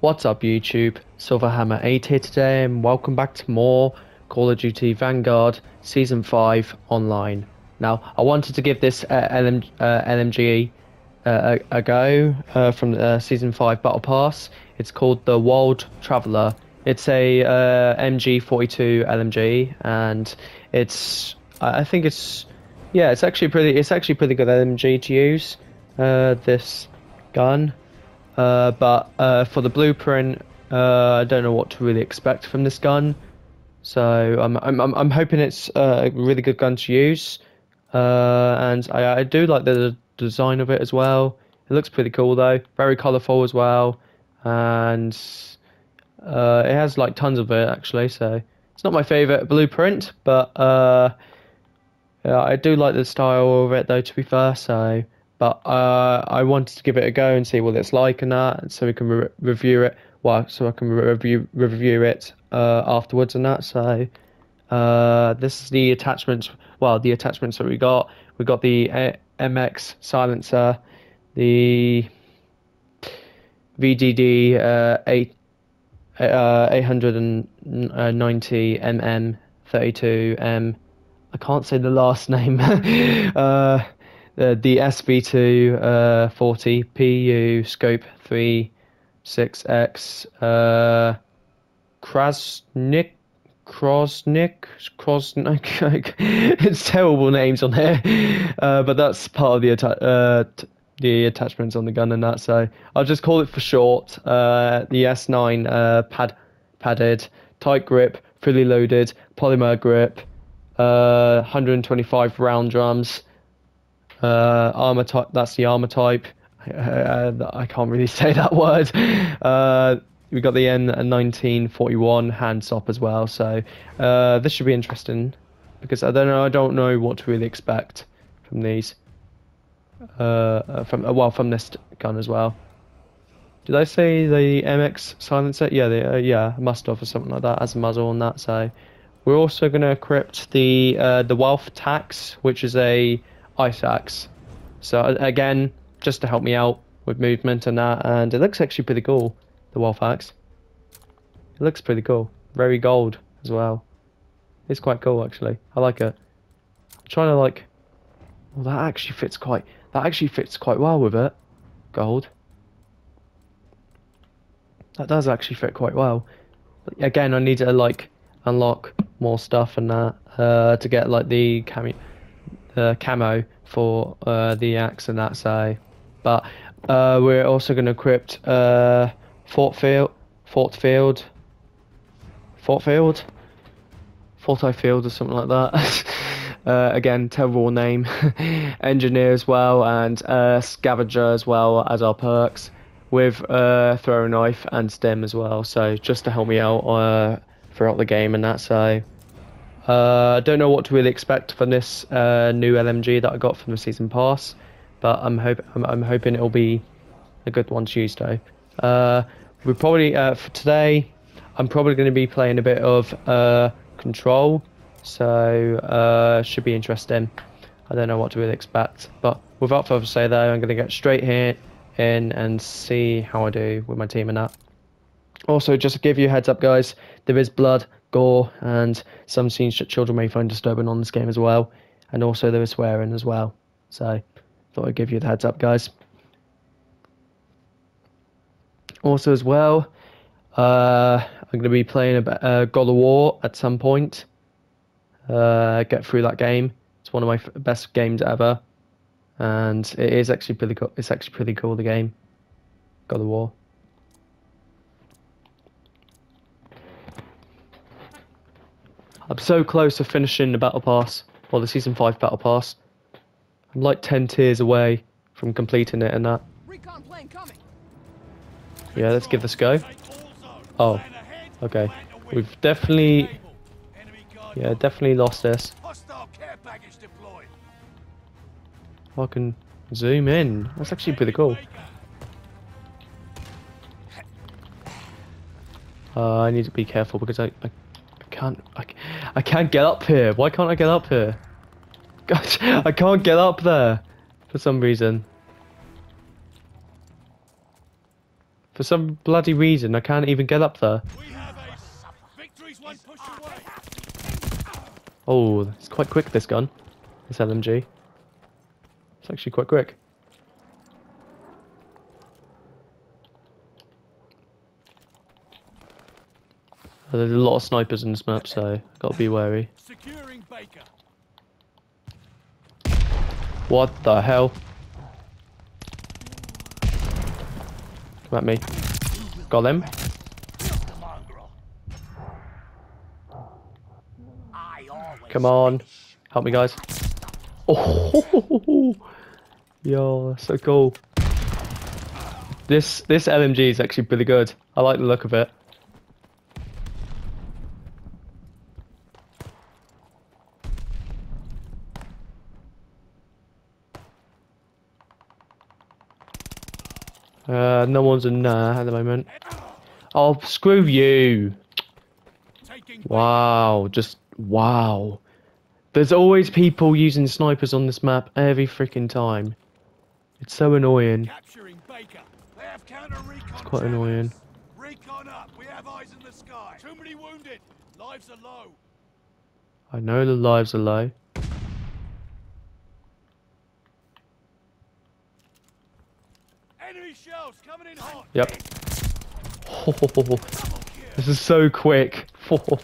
What's up YouTube? Silverhammer8 here today and welcome back to more Call of Duty Vanguard Season 5 online. Now, I wanted to give this uh, LM, uh, LMG uh, a, a, go uh, from the Season 5 Battle Pass. It's called the World Traveller. It's a uh, MG42 LMG and it's, I think it's, yeah, it's actually pretty, it's actually pretty good LMG to use, uh, this gun. Uh, but uh, for the blueprint, uh, I don't know what to really expect from this gun. So I'm I'm I'm hoping it's a really good gun to use, uh, and I I do like the design of it as well. It looks pretty cool though, very colourful as well, and uh, it has like tons of it actually. So it's not my favourite blueprint, but uh, yeah, I do like the style of it though. To be fair, so. But uh, I wanted to give it a go and see what it's like and that, so we can re review it. Well, so I can re review review it uh, afterwards and that. So uh, this is the attachments. Well, the attachments that we got. We got the A MX silencer, the VDD uh, eight. Uh, 890 mm 32m I can't say the last name uh, the SV2 uh, 40 PU scope 3 6X uh, Krasnik Krosnik Krosnik it's terrible names on here uh, but that's part of the atta- uh, the attachments on the gun and that so I'll just call it for short. Uh, the S9 uh, pad padded tight grip fully loaded polymer grip uh, 125 round drums uh, armor type. That's the armor type. Uh, I can't really say that word. Uh, we got the M1941 hand stop as well. So uh, this should be interesting because I don't know. I don't know what to really expect from these. Uh, from uh, well, from this gun as well. Did I say the MX silencer? Yeah, the, uh, yeah, must have or something like that as a muzzle on that. So we're also going to equip the uh, the Wealth Tax, which is a ice axe. So again, just to help me out with movement and that, and it looks actually pretty cool, the wolf axe. It looks pretty cool. Very gold as well. It's quite cool actually. I like it. I'm trying to like, well that actually fits quite, that actually fits quite well with it. Gold. That does actually fit quite well. But again, I need to like unlock more stuff and that uh, to get like the camo uh, camo for uh, the axe and that side. But uh, we're also going to equip uh, Fort Field, Fort Field, Fort Field, Forti Field or something like that. uh, again, terrible name. Engineer as well, and uh, Scavenger as well as our perks, with uh, Throw Knife and Stim as well. So just to help me out uh, throughout the game and that. So. I uh, don't know what to really expect from this uh, new LMG that I got from the season pass, but I'm hope I'm, I'm hoping it'll be a good one though. Uh, we probably uh, for today, I'm probably going to be playing a bit of uh, Control, so uh, should be interesting. I don't know what to really expect, but without further say though, I'm going to get straight here in and see how I do with my team and that. Also, just to give you a heads up, guys, there is blood gore, and some scenes that children may find disturbing on this game as well. And also there is swearing as well. So thought I'd give you the heads up, guys. Also as well, uh, I'm going to be playing a uh, God of War at some point. Uh, get through that game. It's one of my best games ever, and it is actually pretty cool. It's actually pretty cool. The game, God of War. I'm so close to finishing the Battle Pass, or the Season 5 Battle Pass. I'm like 10 tiers away from completing it and that. Yeah, let's give this a go. Oh, okay. We've definitely... Yeah, definitely lost this. I can zoom in. That's actually pretty cool. Uh, I need to be careful because I, I can't. I, I can't get up here. Why can't I get up here? God, I can't get up there for some reason. For some bloody reason, I can't even get up there. We have a victory's one push away. Oh, it's quite quick, this gun. This LMG. It's actually quite quick. There's a lot of snipers in this map, so gotta be wary. Securing Baker. What the hell? Come at me. Got them. Come on. Help me, guys. Oh, yo, so cool. This this LMG is actually pretty good. I like the look of it. Uh, no one's in there at the moment. Oh, screw you. Wow, just wow. There's always people using snipers on this map every freaking time. It's so annoying. It's quite annoying. I know the lives are low. Yep. Oh, this is so quick. Oh. Sure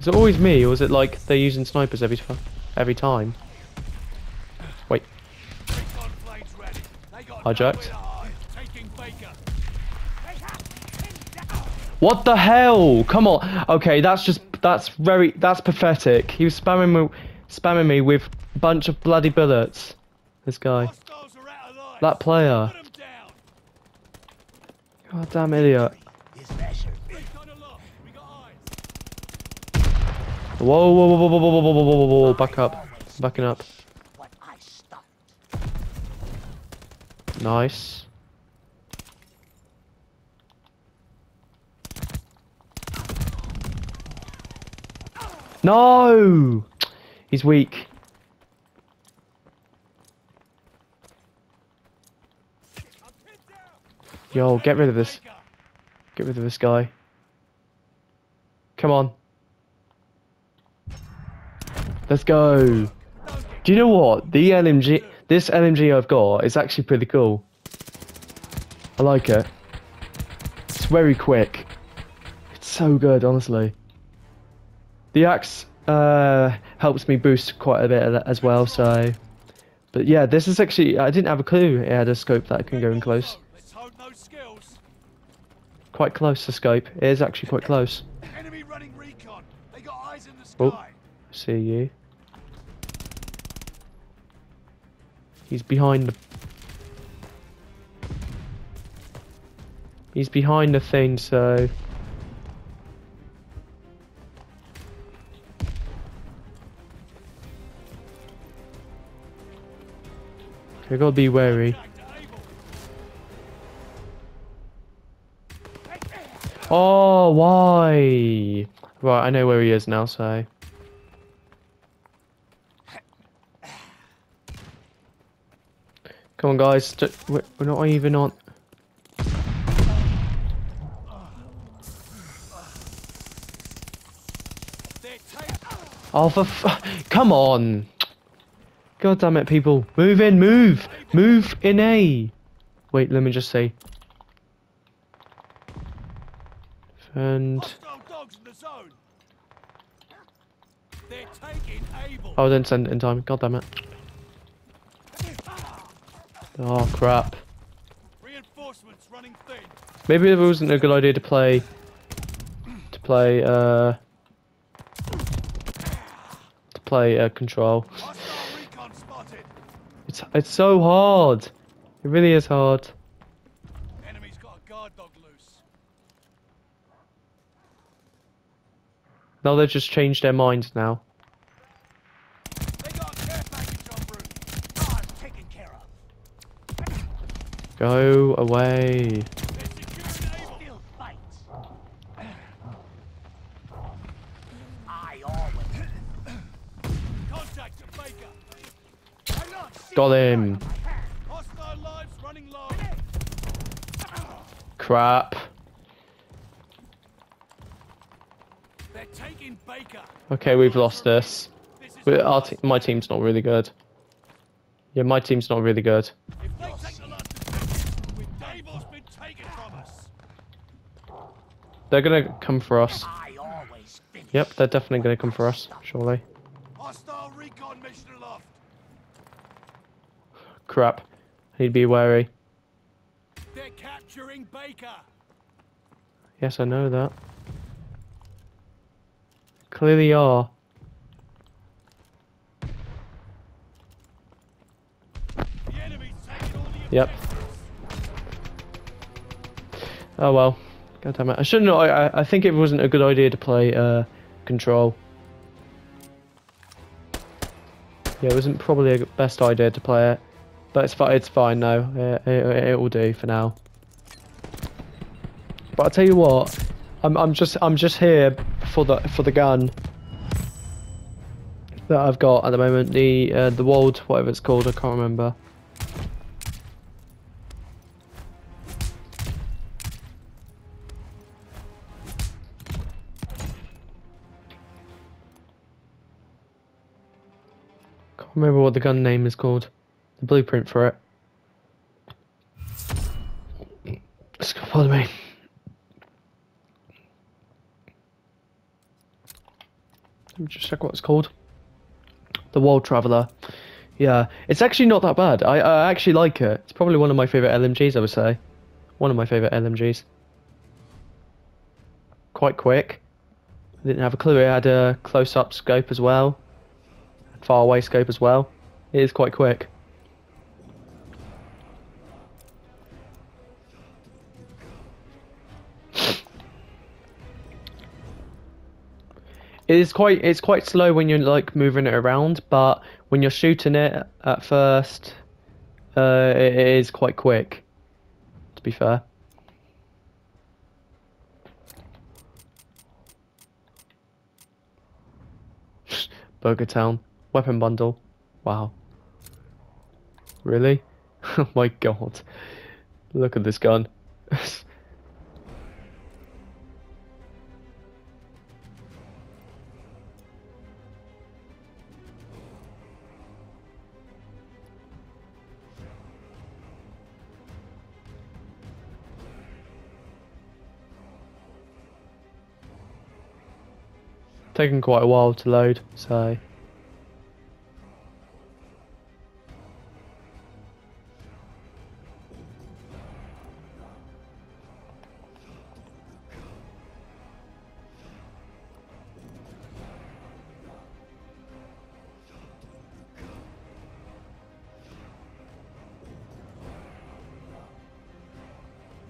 is it always me, or is it like they're using snipers every every time? Wait. Hijacked. What the hell? Come on. Okay, that's just that's very that's pathetic. He was spamming me, spamming me with a bunch of bloody bullets. This guy, Hostiles are out of lives. that player. Put 'em down. God damn idiot. Recon aloft. We got eyes. Whoa, whoa, whoa, whoa, whoa, whoa, whoa, whoa, whoa, whoa, whoa, back up, backing up. what I start. Nice. No! He's weak. Yo, get rid of this. Get rid of this guy. Come on. Let's go. Do you know what? The LMG, this LMG I've got is actually pretty cool. I like it. It's very quick. It's so good, honestly. The axe uh, helps me boost quite a bit as well, so. But yeah, this is actually, I didn't have a clue it had a scope that can go in close. Let's hope no skills. Quite close to scope. It is actually quite close. Enemy running recon. They got eyes in the Oh. See you. He's behind the. He's behind the thing, so. I gotta be wary. Oh, why? Right, I know where he is now, so. Come on, guys. We're not even on. Oh, for Come on! God damn it, people. Move in, move! Move in A! Wait, let me just see. And. Hostile dogs in the zone. They're taking Able. Oh, I didn't send it in time. God damn it. Oh, crap. Reinforcements running thin. Maybe it wasn't a good idea to play. To play, uh. To play, uh, control. Hostile recon spotted. It's, so hard. It really is hard. Enemy's got a guard dog loose. Now they've just changed their minds now. Ah, Go got a care package en route. Guard taken care of. Go away. They're securing Able. Still fight. back to Baker. Got him. Crap. Okay, we've lost this. This is Our my team's not really good. Yeah, my team's not really good. They're gonna come for us. Yep, they're definitely gonna come for us, surely. Hostile recon mission aloft. Crap. I need to be wary. They're capturing Baker. Yes, I know that. Clearly are. The enemy's all the Yep. Oh well. God damn it. I shouldn't I, I- I think it wasn't a good idea to play uh control. Yeah, it wasn't probably a best idea to play it. But it's fine it's fine now. It, it, it will do for now. But I'll tell you what, I'm I'm just I'm just here for the for the gun that I've got at the moment. The uh, the Wald, whatever it's called, I can't remember. Can't remember what the gun name is called. The blueprint for it. Bother me. Let me just check what it's called. The World Traveller. Yeah, it's actually not that bad. I, I actually like it. It's probably one of my favourite LMGs, I would say. One of my favourite LMGs. Quite quick. I didn't have a clue it had a close-up scope as well. Far away scope as well. It is quite quick. It is quite it's quite slow when you're like moving it around, but when you're shooting it at first, uh, it is quite quick. To be fair. Burger Town weapon bundle. Wow. Really? oh my god. Look at this gun. Taken quite a while to load, so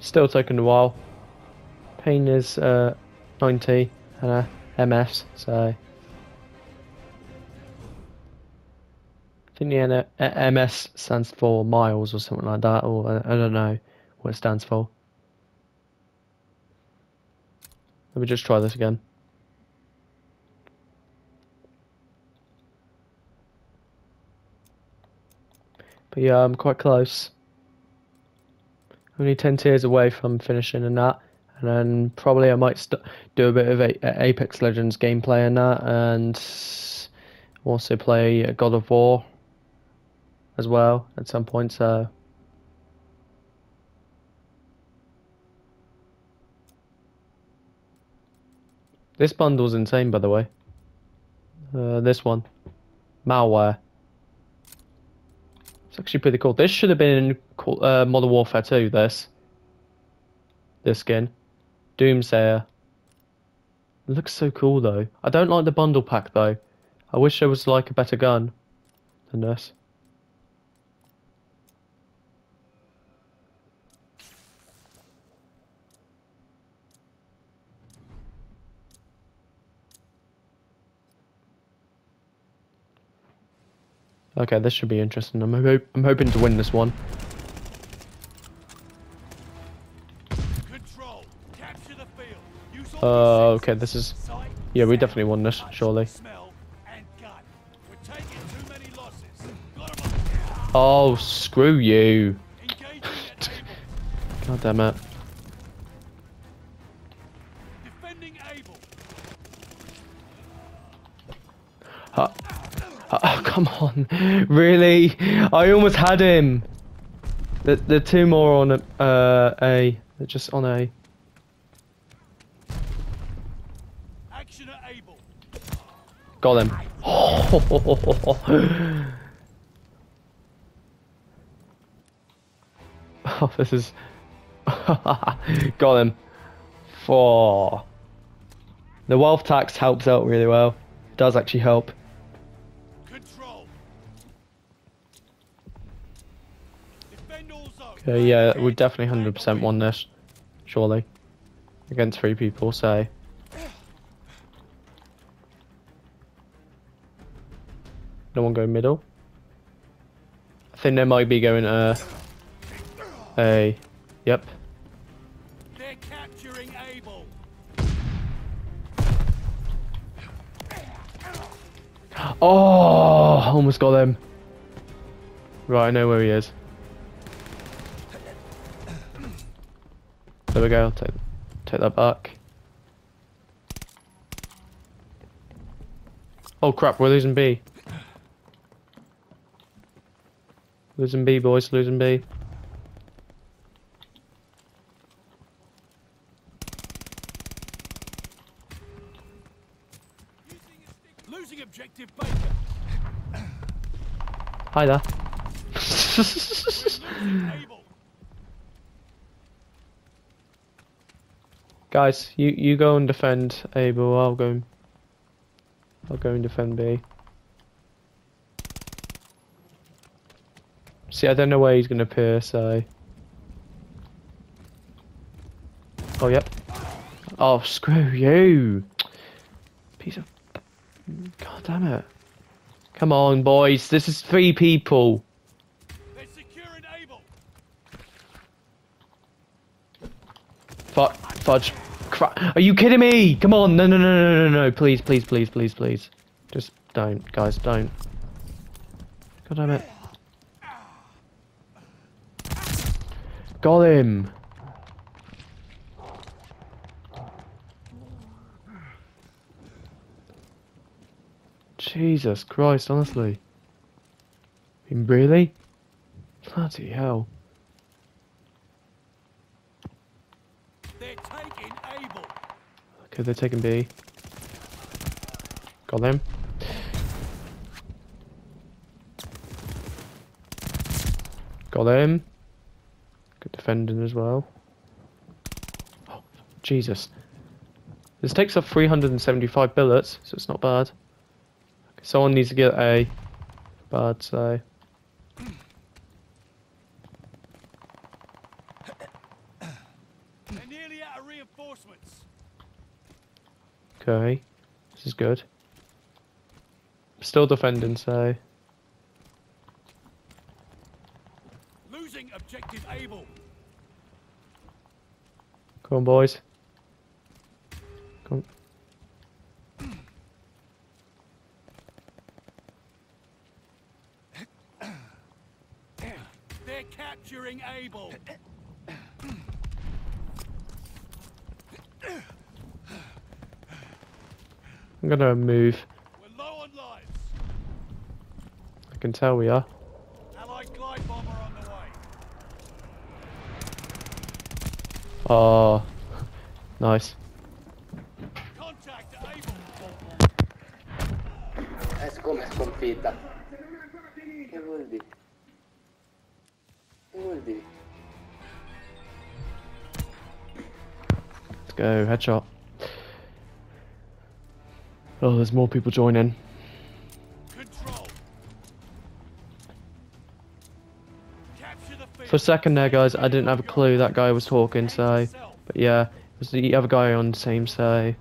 Still taking a while. Pain is uh, 90 and MS, so. I think the uh, MS stands for miles or something like that, or I, I don't know what it stands for. Let me just try this again. But yeah, I'm quite close. Only 10 tiers away from finishing and that. And then probably I might st- do a bit of a- Apex Legends gameplay in that and also play God of War as well at some point. So this bundle's insane, by the way. Uh, this one, malware. It's actually pretty cool. This should have been in uh, Modern Warfare 2. This, this skin, Doomsayer. Looks so cool though. I don't like the bundle pack though. I wish there was like a better gun than this. Okay, this should be interesting. I'm ho- I'm hoping to win this one. Uh, okay, this is yeah, we definitely won this, surely. Oh, screw you. God damn it. Oh, oh, come on. Really? I almost had him. The, the two more on uh, A. They're just on A. Action at Able. Got him. Oh, this is. Got him. Four. The wealth tax helps out really well. It does actually help. Control. Defend all zones. Okay, yeah, we've definitely 100% won this. Surely. Against three people, so. No one going middle. I think they might be going uh a yep. They're capturing Able. Oh almost got him. Right, I know where he is. There we go, take take that back. Oh crap, we're losing B. Losing B boys, losing B. Losing objective Baker. Hi there. Guys, you you go and defend A, but I'll go. I'll go and defend B. See, I don't know where he's gonna appear, so. Oh yep. Oh screw you! Piece of. God damn it! Come on, boys. This is three people. They're securing Able. Fuck, fudge. Crap. Are you kidding me? Come on. No, no, no, no, no, no. Please, please, please, please, please. Just don't, guys, don't. God damn it. Got him. Jesus Christ, honestly. Really? Bloody hell. They're taking. Okay, they're taking B. Got them. Got them. Defending as well. Oh, Jesus. This takes up 375 billets, so it's not bad. Someone needs to get a bad, so. They're nearly out of reinforcements. Okay. This is good. Still defending, so. Losing objective Able. Come on, boys. Come They're capturing Able. I'm gonna move. We're low on lives. I can tell we are. Allied glide bomber on the way. Oh, nice. Eh, Contact at Able. Es come sconfitta. Che vuol dire? Che vuol dire? Let's go, headshot. Oh, there's more people joining. Control. Capture the field. For a second there, guys, I didn't have a clue that guy was talking, so. But yeah, it was the other guy on the same side?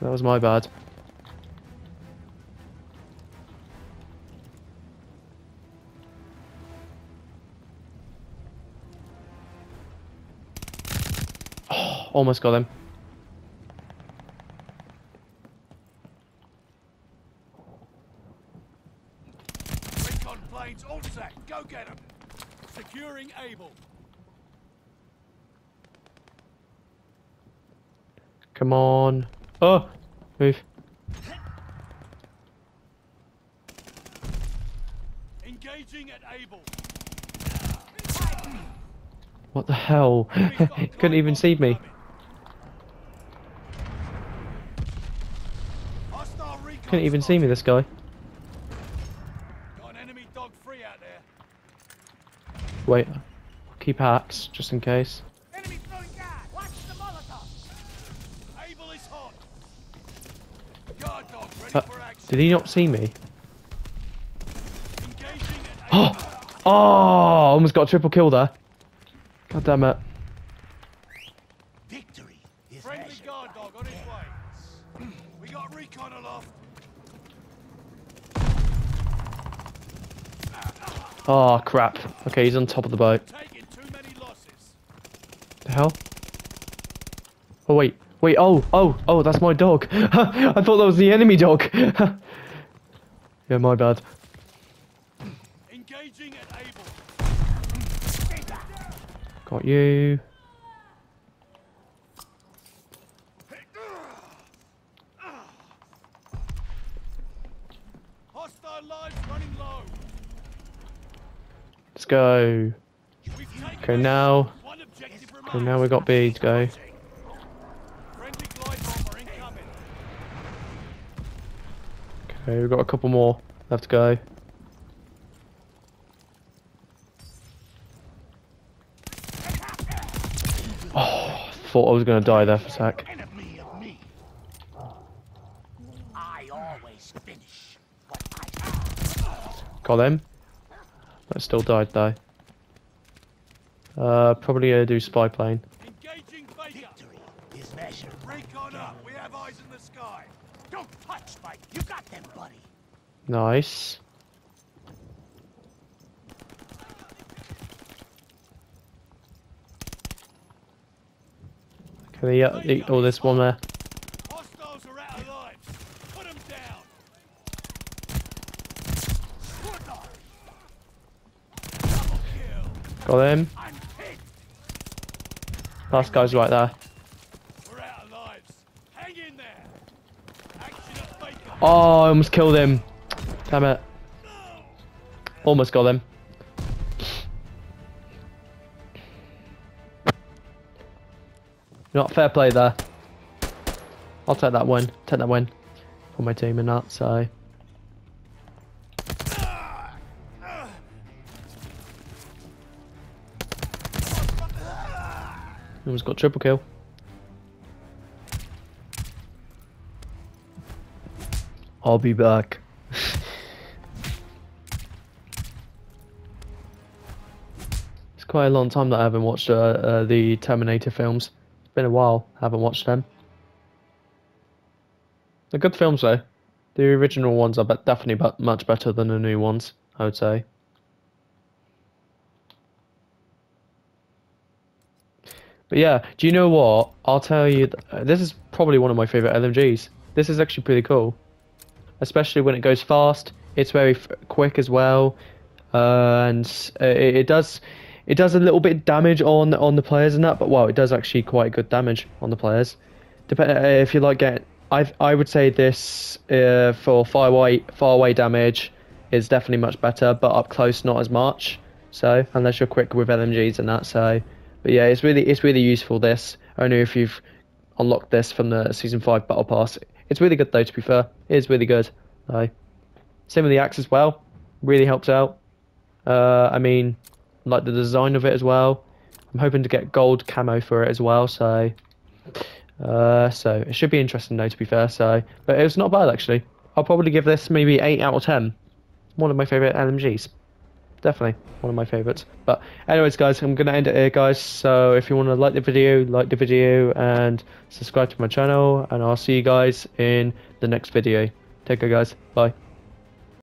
That was my bad. Oh, almost got him. table. Come on. Oh, move. Engaging at able. What the hell? Couldn't even see me. Couldn't even see me, this guy. Wait. Keep axe, just in case. Enemy throwing gas! Watch the Molotov! Able is hot. Guard dog ready Uh, for action. did he not see me? Oh! Able. Oh! Almost got a triple kill there. God damn it. Victory is Friendly measured guard dog on his way. We got recon aloft. Oh, crap. Okay, he's on top of the boat. Taking too many losses. The hell? Oh, wait. Wait, oh, oh, oh, that's my dog. I thought that was the enemy dog. yeah, my bad. Engaging at Able. Got you. Hostile lives running low. Let's go. Okay, now. Remains. now we got B to go. Okay, we've got a couple more left to go. Oh, thought I was going to die there for a sec. I I. Got him. But still died though. Uh, probably gonna do spy plane. Engaging Baker. Victory is measured. Recon up. We have eyes in the sky. Don't touch my... You got them, buddy. Nice. Can he uh, eat all this one there? Hostiles are out of lives. Put them down. Double kill. Got him. I'm hit. Last guy's right there. We're out of lives. Hang in there. Action at Baker. Oh, I almost killed him. Damn it. Almost got him. Not fair play there. I'll take that win. Take that win for my team and that, so. Almost got triple kill. I'll be back. it's quite a long time that I haven't watched uh, uh, the Terminator films. It's been a while. I haven't watched them. They're good films though. The original ones are definitely much better than the new ones. I would say. But yeah, do you know what? I'll tell you. Th- uh, this is probably one of my favorite LMGs. This is actually pretty cool especially when it goes fast. It's very quick as well, uh, and uh, it, it does it does a little bit damage on on the players and that. But wow, it does actually quite good damage on the players. Dep- uh, if you like get, I I would say this uh, for far away far away damage is definitely much better, but up close not as much. So unless you're quick with LMGs and that, so but yeah, it's really it's really useful. This only if you've unlocked this from the season five battle pass. It's really good though. To be fair, it is really good. Same with the axe as well. Really helps out. Uh, I mean, like the design of it as well. I'm hoping to get gold camo for it as well. So, uh, so it should be interesting though. To be fair, so but it's not bad actually. I'll probably give this maybe eight out of ten. One of my favorite LMGs definitely one of my favorites. But anyways, guys, I'm gonna end it here, guys. So if you want to like the video, like the video, and subscribe to my channel, and I'll see you guys in the next video. Take care, guys. Bye.